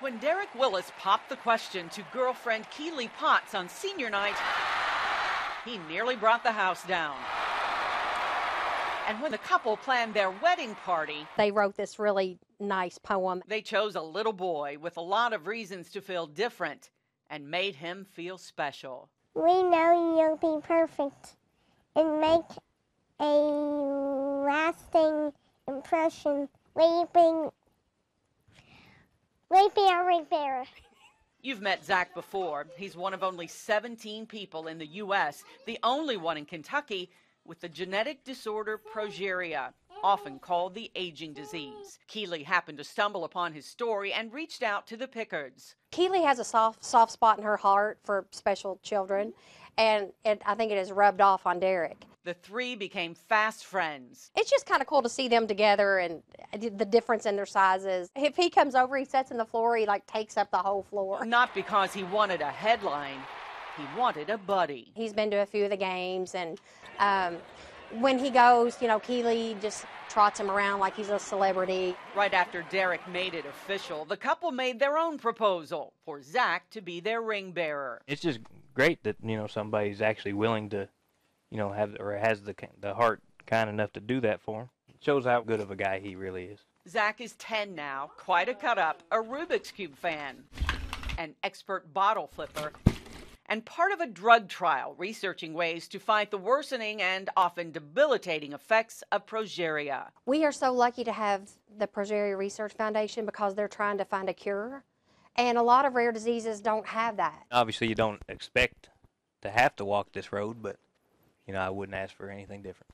When Derek Willis popped the question to girlfriend Keely Potts on senior night, he nearly brought the house down. And when the couple planned their wedding party, They wrote this really nice poem. they chose a little boy with a lot of reasons to feel different and made him feel special. We know you'll be perfect and make a lasting impression. Leaping, leaping Rivera. You've met Zach before. He's one of only 17 people in the U.S., the only one in Kentucky with the genetic disorder progeria, often called the aging disease. Keely happened to stumble upon his story and reached out to the Pickards. Keely has a soft, soft spot in her heart for special children, and it, I think it has rubbed off on Derek. The three became fast friends. It's just kind of cool to see them together and the difference in their sizes. If he comes over, he sits on the floor, he like takes up the whole floor. Not because he wanted a headline, he wanted a buddy. He's been to a few of the games, and um, when he goes, you know, Keely just trots him around like he's a celebrity. Right after Derek made it official, the couple made their own proposal for Zach to be their ring bearer. It's just great that you know somebody's actually willing to, you know, have or has the the heart kind enough to do that for him. It shows how good of a guy he really is. Zach is 10 now, quite a cut up, a Rubik's Cube fan, an expert bottle flipper, and part of a drug trial researching ways to fight the worsening and often debilitating effects of progeria. We are so lucky to have the Progeria Research Foundation because they're trying to find a cure. And a lot of rare diseases don't have that. Obviously, you don't expect to have to walk this road, but you know, I wouldn't ask for anything different.